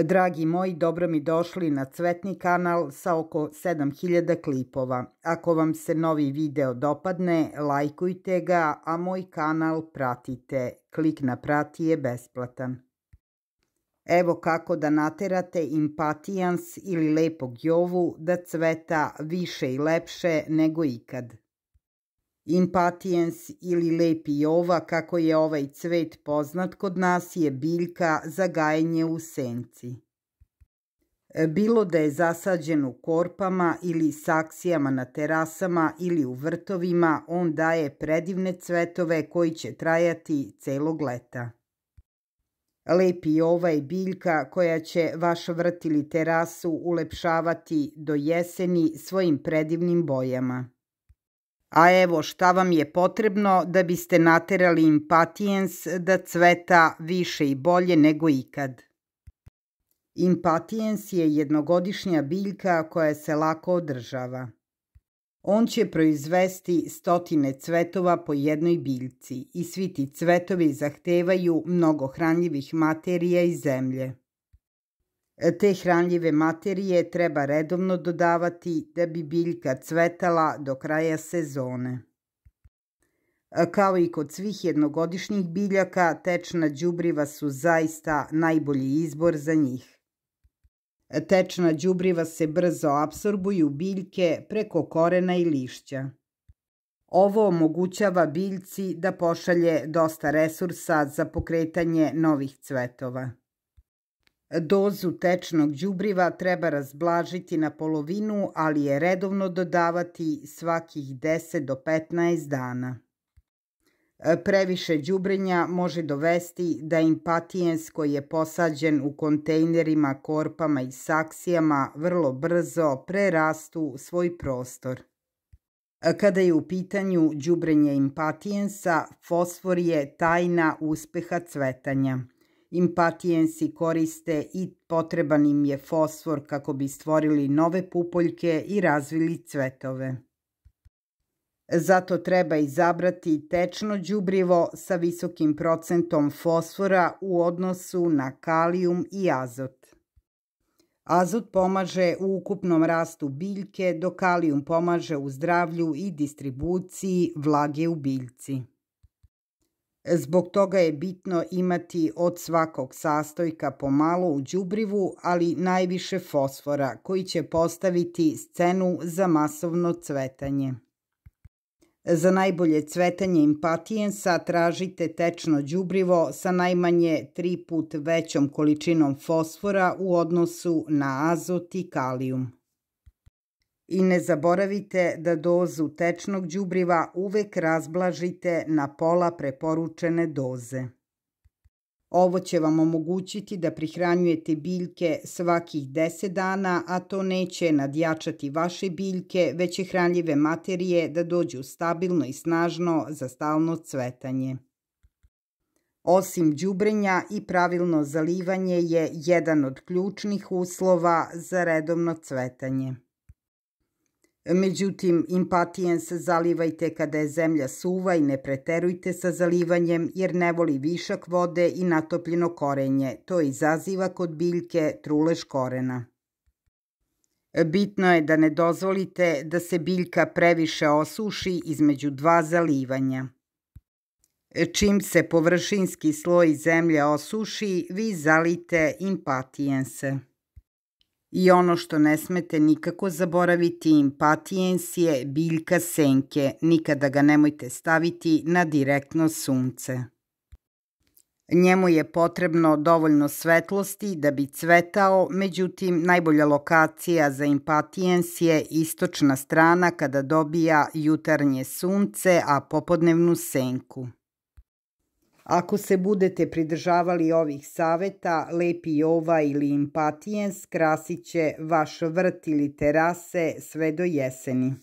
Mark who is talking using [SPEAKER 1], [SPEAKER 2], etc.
[SPEAKER 1] Dragi moji, dobro mi došli na Cvetni kanal sa oko 7000 klipova. Ako vam se novi video dopadne, lajkujte ga, a moj kanal pratite. Klik na prati je besplatan. Evo kako da naterate impatijans ili lepog jovu da cveta više i lepše nego ikad. Impatiens ili lepi jova, kako je ovaj cvet poznat kod nas, je biljka za gajenje u senci. Bilo da je zasađen u korpama ili saksijama na terasama ili u vrtovima, on daje predivne cvetove koji će trajati celog leta. Lepi jova je biljka koja će vaš vrt ili terasu ulepšavati do jeseni svojim predivnim bojama. A evo šta vam je potrebno da biste naterali impatijens da cveta više i bolje nego ikad. Impatijens je jednogodišnja biljka koja se lako održava. On će proizvesti stotine cvetova po jednoj biljci i svi ti cvetovi zahtevaju mnogo hranljivih materija i zemlje. Te hranljive materije treba redovno dodavati da bi biljka cvetala do kraja sezone. Kao i kod svih jednogodišnjih biljaka, tečna đubriva su zaista najbolji izbor za njih. Tečna đubriva se brzo apsorbuju biljke preko korena i lišća. Ovo omogućava biljci da pošalje dosta resursa za pokretanje novih cvetova. Dozu tečnog đubriva treba razblažiti na polovinu, ali je redovno dodavati svakih 10 do 15 dana. Previše đubrenja može dovesti da impatijens koji je posađen u kontejnerima, korpama i saksijama vrlo brzo prerastu svoj prostor. Kada je u pitanju đubrenje impatijensa, fosfor je tajna uspeha cvetanja. Impatijensi koriste i potreban im je fosfor kako bi stvorili nove pupoljke i razvili cvetove. Zato treba izabrati tečno đubrivo sa visokim procentom fosfora u odnosu na kalijum i azot. Azot pomaže u ukupnom rastu biljke, dok kalijum pomaže u zdravlju i distribuciji vlage u biljci. Zbog toga je bitno imati od svakog sastojka pomalo u đubrivu, ali najviše fosfora, koji će postaviti scenu za masovno cvetanje. Za najbolje cvetanje impatijensa tražite tečno đubrivo sa najmanje 3 put većom količinom fosfora u odnosu na azot i kalijum. I ne zaboravite da dozu tečnog đubriva uvek razblažite na pola preporučene doze. Ovo će vam omogućiti da prihranjujete biljke svakih 10 dana, a to neće nadjačati vaše biljke, već će hranljive materije da dođu stabilno i snažno za stalno cvetanje. Osim đubrenja i pravilno zalivanje je jedan od ključnih uslova za redovno cvetanje. Međutim, impatijen se zalivajte kada je zemlja suva i ne preterujte sa zalivanjem jer ne voli višak vode i natopljeno korenje. To izaziva kod biljke trulež korena. Bitno je da ne dozvolite da se biljka previše osuši između dva zalivanja. Čim se površinski sloj zemlje osuši, vi zalite impatijense. I ono što ne smete nikako zaboraviti, impatijens je biljka senke, nikada ga nemojte staviti na direktno sunce. Njemu je potrebno dovoljno svetlosti da bi cvetao, međutim najbolja lokacija za impatijens je istočna strana kada dobija jutarnje sunce, a popodnevnu senku. Ako se budete pridržavali ovih saveta, lepi jova ili impatijen skrasit će vaš vrt ili terase sve do jeseni.